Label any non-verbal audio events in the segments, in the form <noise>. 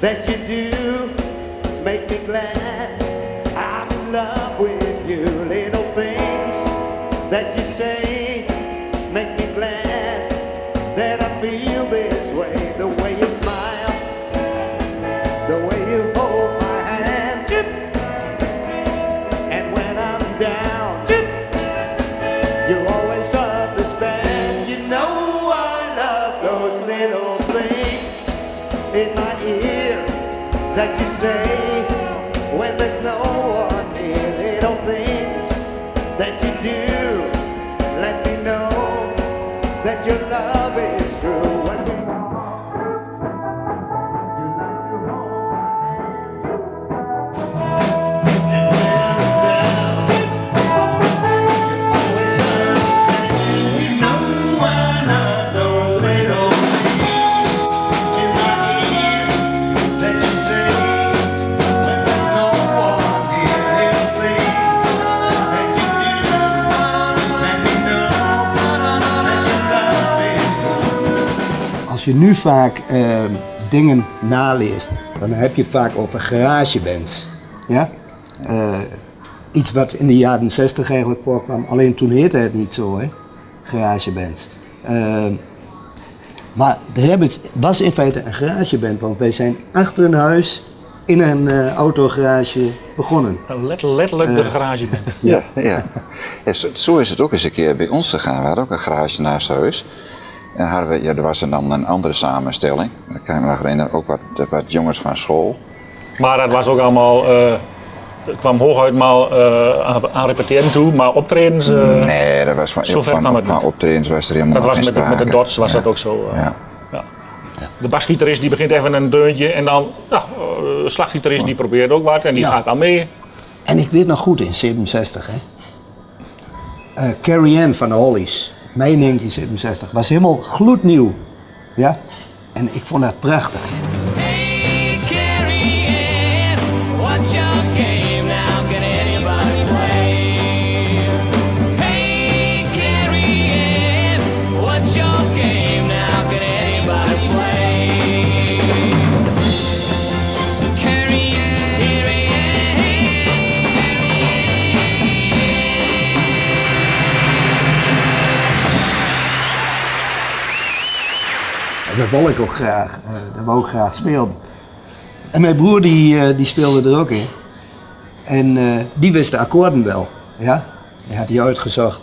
That you do make me glad that you do Als je nu vaak eh, dingen naleest, dan heb je het vaak over garagebands. Ja? Eh, iets wat in de jaren 60 eigenlijk voorkwam, alleen toen heette het niet zo, hè? garagebands. Eh, maar de Rabbits was in feite een garageband, want wij zijn achter een huis in een eh, autogarage begonnen. Let- letterlijk de garageband. <laughs> Ja, ja. ja zo, zo is het ook eens een keer bij ons gegaan. We hadden ook een garage naast huis. En hadden we, ja, er was er dan een andere samenstelling. Dan kan je me nog herinneren, ook wat, wat jongens van school. Maar dat was ook allemaal, eh, het kwam hooguit maar eh, aan- aan repeteren toe, maar optredens, eh, Nee, dat was van, Zover van, kwam het van niet. optredens was er helemaal dat was geen met, de- met de dots was Ja. dat ook zo. Ja. Ja. De basgitarist die begint even een deuntje en dan, ja, de slaggitarist die probeert ook wat en die Ja. gaat dan mee. En ik weet nog goed in 67, hè. Eh, Carrie Ann van de Hollies, mei 1967, was helemaal gloednieuw. Ja? En ik vond dat prachtig. Dat wou ik ook graag. eh, dat wou ik graag spelen. En mijn broer die, eh, die speelde er ook in. En eh, die wist de akkoorden wel. Ja? Die had hij uitgezocht.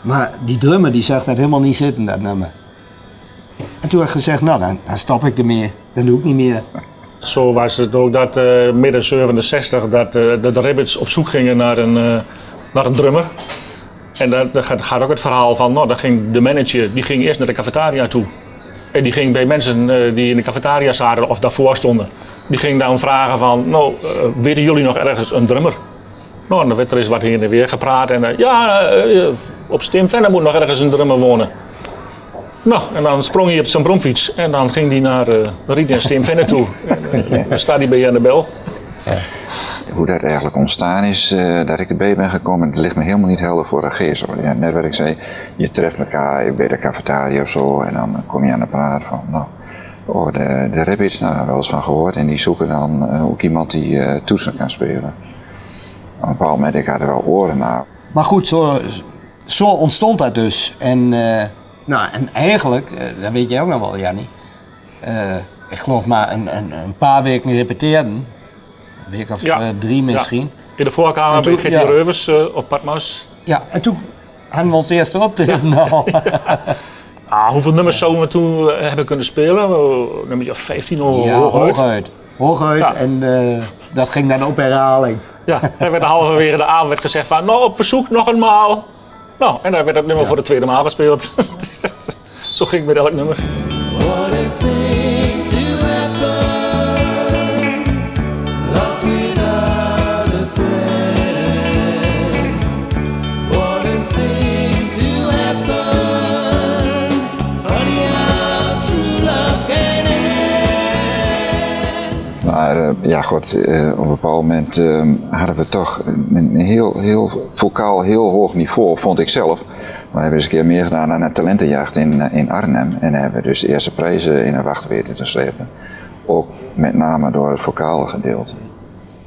Maar die drummer die zag dat helemaal niet zitten, dat nummer. En toen heb ik gezegd, nou dan, dan stop ik ermee. Dan doe ik niet meer. Zo was het ook dat midden 67 dat, dat de Rabbits op zoek gingen naar een, naar een drummer. En daar daar gaat, gaat ook het verhaal van, nou, dan ging de manager die ging eerst naar de cafetaria toe. En die ging bij mensen eh, die in de cafetaria zaten of daarvoor stonden. Die ging dan vragen van, nou, eh, weten jullie nog ergens een drummer? Nou, dan werd er eens wat heen en weer gepraat. En eh, ja, op Stimvenner moet nog ergens een drummer wonen. Nou, en dan sprong hij op zijn bromfiets en dan ging hij naar uh, en Stimvenner toe. En, dan staat hij bij Jan de Bel. Hoe dat eigenlijk ontstaan is, eh, dat ik erbij ben gekomen, dat ligt me helemaal niet helder voor de geest. Ja, net wat ik zei, je treft elkaar bij de cafetaria of zo en dan kom je aan de praat van, nou, oh, de, de Rabbits, nou, wel eens van gehoord. En die zoeken dan eh, ook iemand die eh, toetsen kan spelen. Op een bepaald moment, ik had er wel oren naar. Maar goed, zo, zo ontstond dat dus. En, nou, en eigenlijk, dat weet jij ook nog wel, Jannie. Ik geloof maar een, een, een paar weken repeteerden. Week of Ja. eh, drie misschien. In de voorkamer bij toen- Gertie ja. Reuvers eh, op Patmos. Ja. en toen hadden we ons eerste optreden al. <laughs> Ah, hoeveel nummers zouden we toen eh, hebben kunnen spelen? Nummer 15 of ja, hooguit. hooguit. Hooguit. Ja. En dat ging dan op herhaling. Ja, <laughs> er werd halverwege de avond werd gezegd van, nou op verzoek nog een maal. Nou, en dan werd dat nummer voor de tweede maal gespeeld. <laughs> Zo ging het met elk nummer. Eh, ja, god, eh, op een bepaald moment eh, hadden we toch een, heel, heel vocaal, heel hoog niveau, vond ik zelf. We hebben eens een keer meer gedaan aan een talentenjacht in, in Arnhem. En hebben dus de eerste prijzen in een wacht weten te slepen. Ook met name door het vocale gedeelte.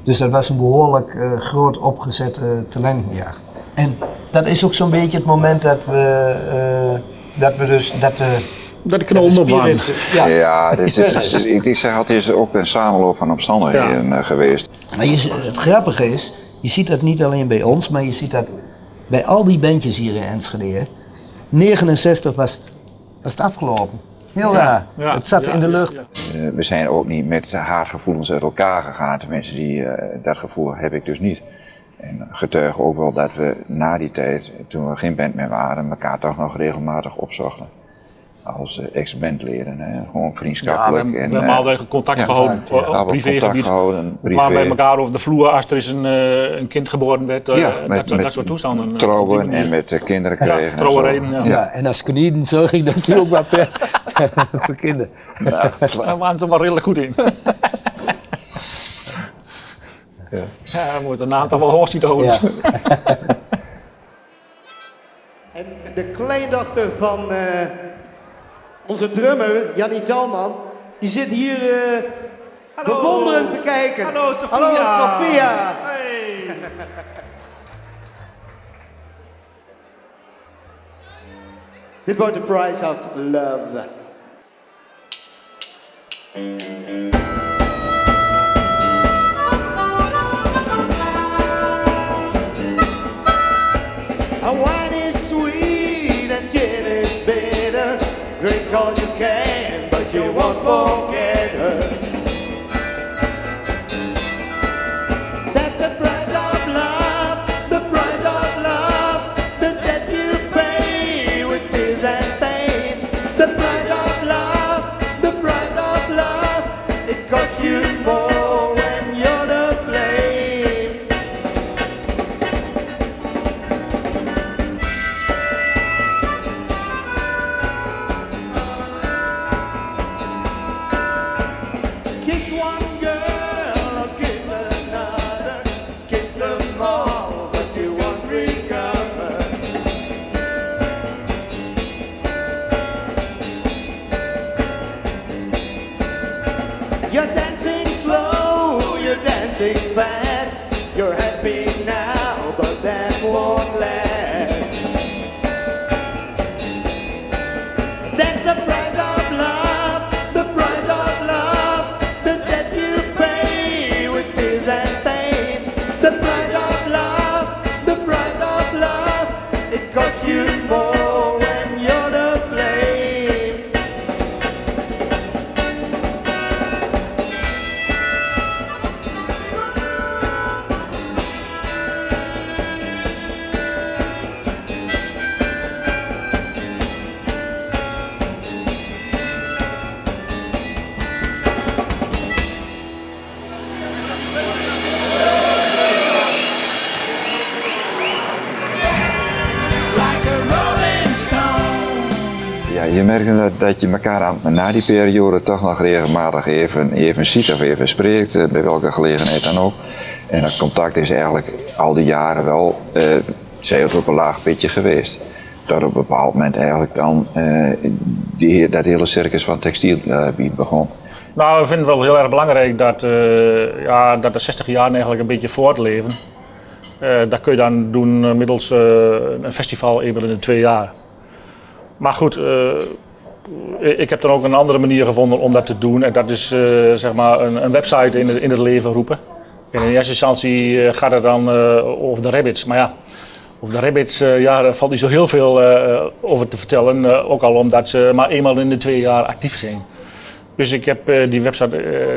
Dus dat was een behoorlijk eh, groot opgezette talentenjacht. En dat is ook zo'n beetje het moment dat we, dat we dus, dat de... Dat de knopen op waren. spirit, ja, Ja, <laughs> het is, ik, ik zeg, het is ook een samenloop van omstandigheden eh, geweest. Maar je, het grappige is, je ziet dat niet alleen bij ons, maar je ziet dat bij al die bandjes hier in Enschede. 69 was het, was het afgelopen. Heel raar. ja, het zat ja, in de lucht. ja. Eh, we zijn ook niet met haargevoelens uit elkaar gegaan. Tenminste, die, eh, dat gevoel heb ik dus niet. En getuigen ook wel dat we na die tijd, toen we geen band meer waren, elkaar toch nog regelmatig opzochten. Als eh, ex-bandleden, hè. gewoon Ja, we vriendschappelijk. hebben, we en, hebben eh, altijd contact ja, gehouden ja, op we contact privégebied. gehouden, We kwamen bij privé. elkaar over de vloer als er is een, eh, een kind geboren werd. eh, ja, dat, met, dat soort toestanden. trouwen en met kinderen krijgen. zo. ja. Ja. en als knieën zorg ik natuurlijk wel per, <laughs> voor kinderen. <laughs> Daar waren ze wel redelijk goed in. <laughs> ja. we moeten de naam toch wel te houden. Ja. En de kleindochter van eh, onze drummer, Jannie Talman, die zit hier eh, bewonderend te kijken. Hallo Sophia. Hallo Sophia. Hey. Dit wordt de Price of Love. Forget Lord, merkt dat, dat je elkaar aan, na die periode toch nog regelmatig even, even ziet of even spreekt, eh, bij welke gelegenheid dan ook. En dat contact is eigenlijk al die jaren wel, eh het op een laag pitje geweest. Tot op een bepaald moment eigenlijk dan eh, die, dat hele circus van textielgebied begon. Nou, we vinden het wel heel erg belangrijk dat, ja, dat de 60 jaar eigenlijk een beetje voortleven. Dat kun je dan doen middels een festival eenmaal in de twee jaar. Maar goed, eh, ik heb dan ook een andere manier gevonden om dat te doen. En dat is eh, zeg maar een, een website in het, in het leven roepen. En in eerste instantie eh, gaat het dan over de rabbits. Maar ja, over de rabbits ja, daar valt niet zo heel veel over te vertellen. Ook al omdat ze maar eenmaal in de twee jaar actief zijn. Dus ik heb die website,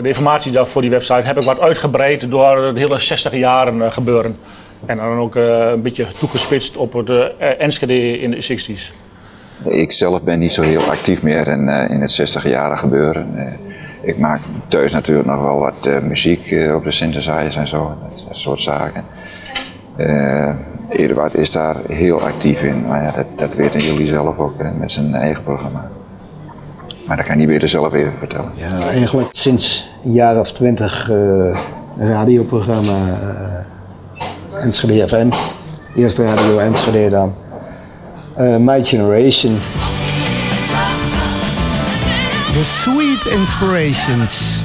de informatie voor die website heb ik wat uitgebreid door het hele 60 jaren gebeuren. En dan ook een beetje toegespitst op het Enschede in de 60s. Ik zelf ben niet zo heel actief meer in, eh, in het 60-jarige gebeuren. Eh, ik maak thuis natuurlijk nog wel wat eh, muziek op de synthesizers en zo, dat, soort zaken. Eduard is daar heel actief in, maar ja, dat, dat weten jullie zelf ook met zijn eigen programma. Maar dat kan hij beter zelf even vertellen. Ja, eigenlijk sinds een jaar of twintig een radioprogramma eh Enschede FM. Eerst Radio Enschede dan. Eh, My Generation. The Sweet Inspirations.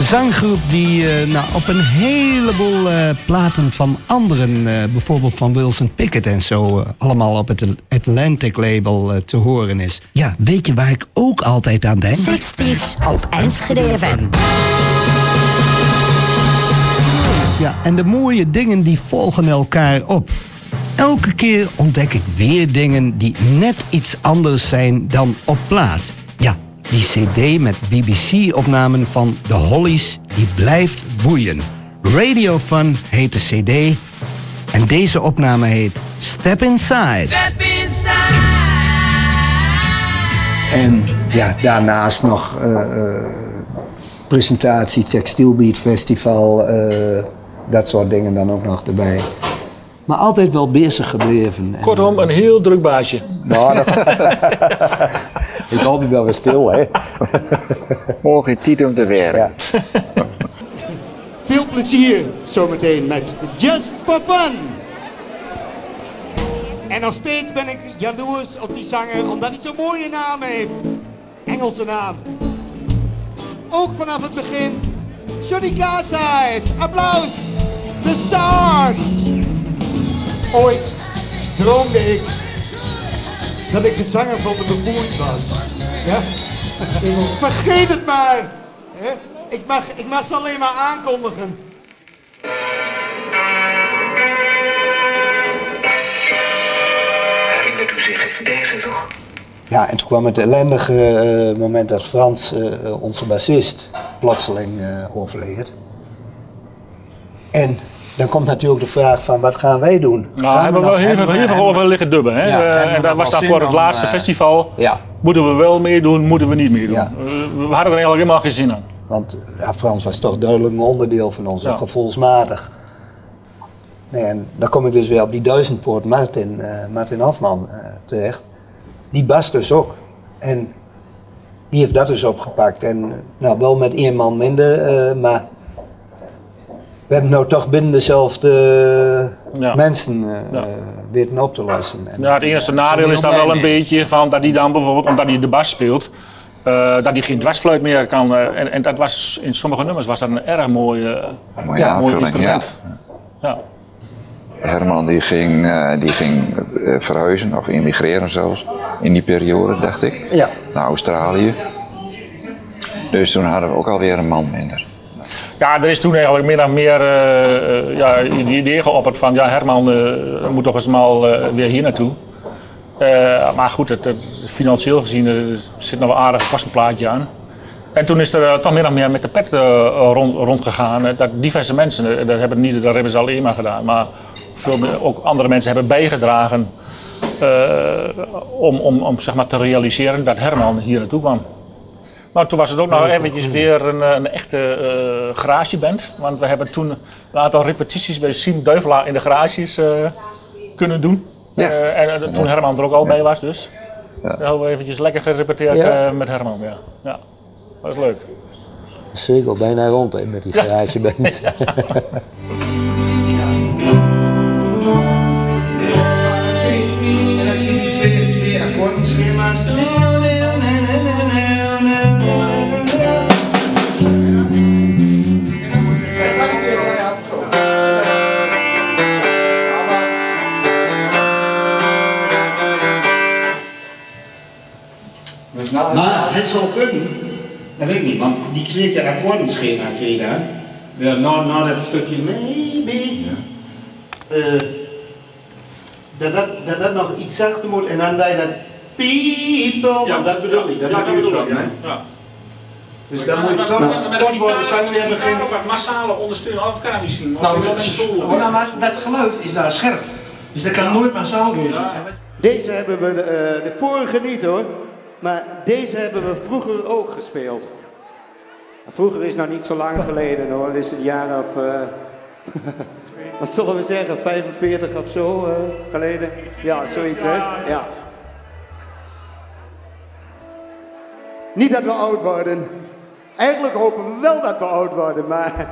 Zanggroep die eh, nou, op een heleboel eh, platen van anderen, eh, bijvoorbeeld van Wilson Pickett en zo, eh, allemaal op het Atlantic label te horen is. Ja, weet je waar ik ook altijd aan denk? 60s op Enschede FM. Ja, en de mooie dingen die volgen elkaar op. Elke keer ontdek ik weer dingen die net iets anders zijn dan op plaat. Ja, die cd met BBC-opnamen van The Hollies, die blijft boeien. Radio Fun heet de cd. En deze opname heet Step Inside. En ja, daarnaast nog eh, eh, presentatie, Textielbeat Festival, eh, dat soort dingen dan ook nog erbij. Maar altijd wel bezig gebleven. En, Kortom, een heel druk baasje. nou, dat- <laughs> ik hoop je wel weer stil, hè? Morgen tijd om te werken. Ja. Veel plezier zometeen met Just for Fun. En nog steeds ben ik jaloers op die zanger omdat hij zo'n mooie naam heeft. Engelse naam. Ook vanaf het begin. Johnny Gaasheid. Applaus. The Stars. Ooit droomde ik dat ik de zanger van de Baboons was. Ja? <laughs> Vergeet het maar. Hè? Ik, mag, ik mag ze alleen maar aankondigen. Herinnert u zich deze toch? Ja, en toen kwam het ellendige eh, moment dat Frans, eh, onze bassist, plotseling eh, overleed. En dan komt natuurlijk de vraag van wat gaan wij doen? Nou, hebben we nog- wel heel veel, hebben heel hebben over liggen dubben. Hè? Ja, hebben en dat was dan voor het laatste eh, festival. Ja, Moeten we wel meedoen, moeten we niet meedoen. Ja. Eh, we hadden er eigenlijk helemaal geen zin aan. want ja, Frans was toch duidelijk een onderdeel van ons, gevoelsmatig. Nee, en dan kom ik dus weer op die duizendpoort Martin, eh, Martin Hofman terecht. Die bas dus ook. En die heeft dat dus opgepakt. En nou, wel met één man minder, maar we hebben nou toch binnen dezelfde Ja. mensen eh, Ja. weten op te lossen. En, Ja, het enige eh, nadeel is dan wel een mee. beetje van dat hij dan bijvoorbeeld, omdat hij de bas speelt, eh, dat hij geen dwarsfluit meer kan. eh, en, en dat was in sommige nummers was dat een erg mooi, Mooie mooi aanvulling, ja. instrument. Ja. Herman die ging, eh, die ging verhuizen of immigreren zelfs in die periode, dacht ik, Ja. naar Australië. Dus toen hadden we ook alweer een man minder. Ja, er is toen eigenlijk meer en meer eh, eh, ja, die idee geopperd van ja, Herman eh, moet toch eens eh, weer hier naartoe. Eh, maar goed, het, het- financieel gezien eh, zit nog wel een aardig kostenplaatje aan. En toen is er eh, toch meer en meer met de pet eh, rond, rondgegaan. eh, dat diverse mensen, eh, dat hebben, niet, dat hebben ze alleen maar gedaan, maar veel ook andere mensen hebben bijgedragen eh, om, om, om zeg maar, te realiseren dat Herman hier naartoe kwam. Maar toen was het ook nog eventjes weer een, eh, een echte eh garageband. Want we hebben toen een aantal repetities bij Sien Duivelaar in de garages eh, kunnen doen. Ja. Eh, en toen Herman er ook al bij was dus. Ja. Dan hebben we eventjes lekker gerepeteerd Ja. eh, met Herman. Ja. ja, dat was leuk. De cirkel bijna rond hè, met die garageband. <laughs> <laughs> zou kunnen, dat weet ik niet, want die keer akkoordenschema kreeg je daar. Ja, nou, nou dat stukje maybe. Eh, dat, dat, dat dat nog iets zachter moet en dan dat je dat people, want dat bedoel ik, dat bedoel ik hè? Ja. Dus dan moet je toch, toch worden zang hebben geen... massale ondersteuning, of kan zien. Nou, dat, nou, maar dat geluid is daar scherp. Dus dat kan nooit zo wezen. Deze hebben we, eh, de vorige niet hoor, maar deze hebben we vroeger ook gespeeld. Vroeger is nou niet zo lang geleden hoor, dit is een jaar op, eh, <laughs> wat zullen we zeggen, 45 of zo eh, geleden? Ja, zoiets hè? Ja. Niet dat we oud worden. Eigenlijk hopen we wel dat we oud worden, maar... <laughs>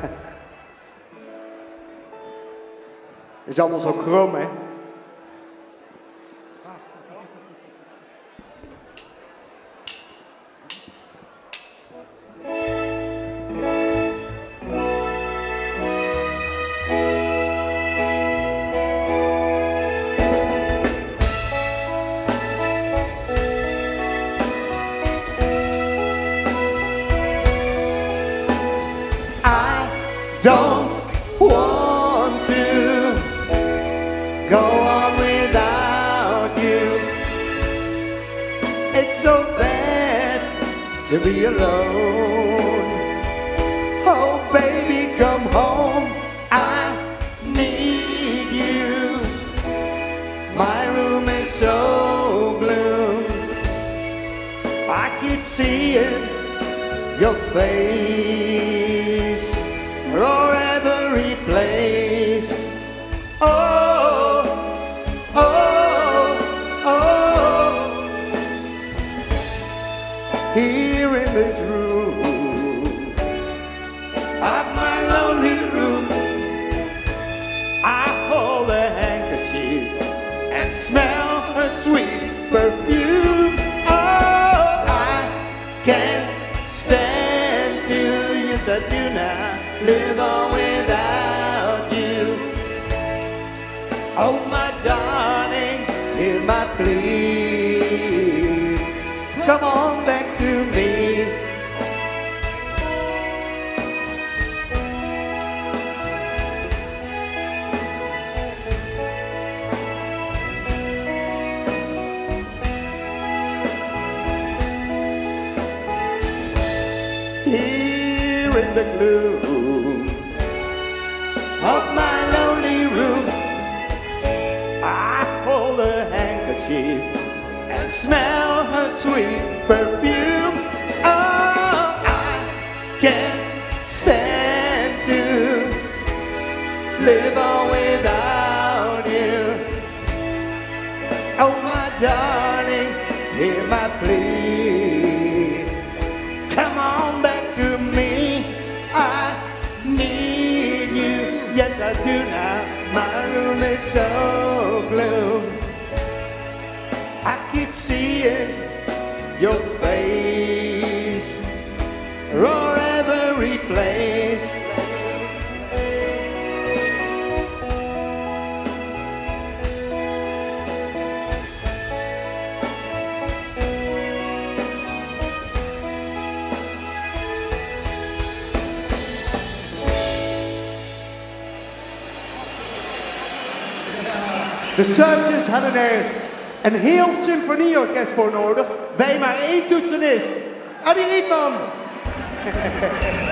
Het is allemaal zo krom, hè? To be alone. Oh, baby, come home. I need you. My room is so gloom. I keep seeing your face Oh my darling, hear my plea. Come on back to me. Here in the gloom smell her sweet perfume. Oh, I can't stand to live on De Searchers hadden er een heel symfonieorkest voor nodig. Wij maar één toetsenist. Adi Rietman. <laughs>